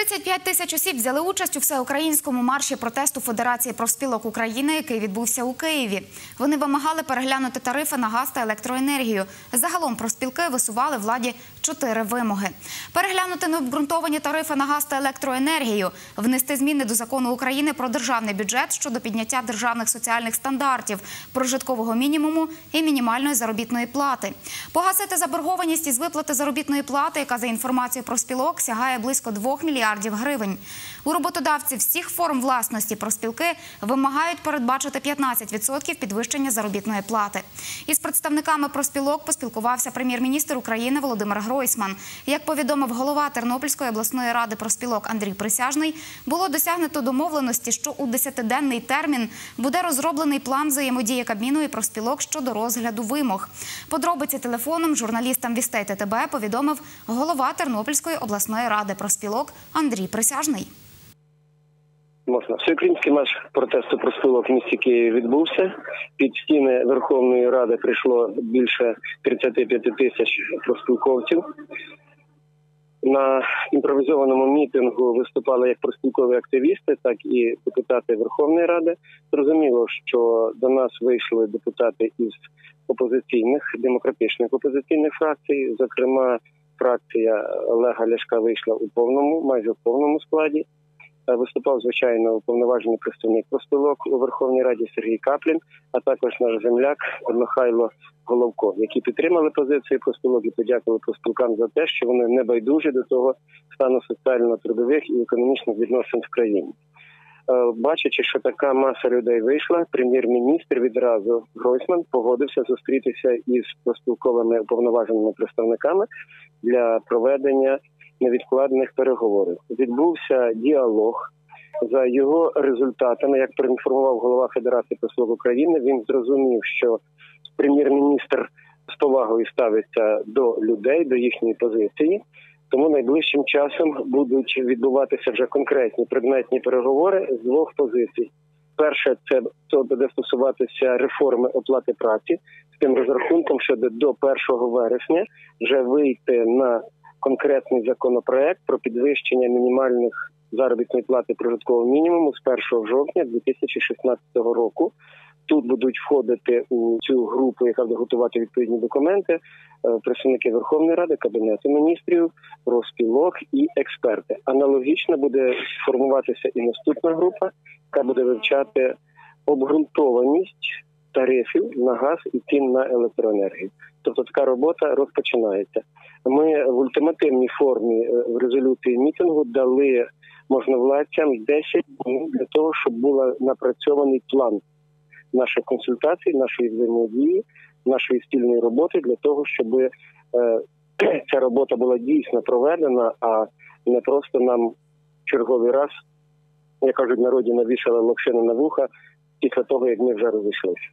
35 тисяч осіб взяли участь у всеукраїнському марші протесту Федерації профспілок України, який відбувся у Києві. Вони вимагали переглянути тарифи на газ та електроенергію. Загалом профспілки висували владі чотири вимоги: переглянути необґрунтовані тарифи на газ та електроенергію, внести зміни до закону України про державний бюджет щодо підняття державних соціальних стандартів, прожиткового мінімуму і мінімальної заробітної плати, погасити заборгованість із виплати заробітної плати, яка за інформацією про спілок сягає близько 2 мільярдів гривень. У роботодавців всіх форм власності профспілки вимагають передбачити 15% підвищення заробітної плати. Із представниками профспілок поспілкувався прем'єр-міністр України Володимир Гройсман. Як повідомив голова Тернопільської обласної ради профспілок Андрій Присяжний, було досягнуто домовленості, що у 10-денний термін буде розроблений план взаємодії Кабміну і профспілок щодо розгляду вимог. Подробиці телефоном журналістам Вістей ТТБ повідомив голова Тернопільської обласної ради профспілок Андрій Присяжний. Можна всеукраїнський марш протесту профспілок в місті Києві відбувся. Під стіни Верховної Ради прийшло більше 35 тисяч профспілковців. На імпровізованому мітингу виступали як профспілкові активісти, так і депутати Верховної Ради. Зрозуміло, що до нас вийшли депутати із опозиційних демократичних опозиційних фракцій. Зокрема, фракція Олега Ляшка вийшла у повному, майже в повному складі. Виступав звичайно уповноважений представник профспілок у Верховній Раді Сергій Каплін, а також наш земляк Михайло Головко, які підтримали позицію профспілок і подякували профспілкам за те, що вони не байдужі до того стану соціально-трудових і економічних відносин в країні. Бачачи, що така маса людей вийшла, прем'єр-міністр відразу Гройсман погодився зустрітися із профспілковими уповноваженими представниками для проведення невідкладних переговорів. Відбувся діалог. За його результатами, як проінформував голова Федерації профспілок України, він зрозумів, що прем'єр-міністр з повагою ставиться до людей, до їхньої позиції. Тому найближчим часом будуть відбуватися вже конкретні предметні переговори з двох позицій. Перше, це, це буде стосуватися реформи оплати праці з тим розрахунком, що до 1 вересня вже вийти на конкретний законопроект про підвищення мінімальних заробітної плати прожиткового мінімуму з 1 жовтня 2016 року. Тут будуть входити у цю групу, яка буде готувати відповідні документи, представники Верховної Ради, Кабінету міністрів, розпілок і експерти. Аналогічно буде формуватися і наступна група, яка буде вивчати обґрунтованість тарифів на газ і цін на електроенергію. Тобто така робота розпочинається. Ми в ультимативній формі в резолюції мітингу дали можновладцям 10 днів для того, щоб був напрацьований план наших консультацій, нашої взаємодії, нашої спільної роботи для того, щоб е, ця робота була дійсно проведена, а не просто нам черговий раз, як кажуть, народі навішали локшини на вуха після того, як ми вже розійшлися.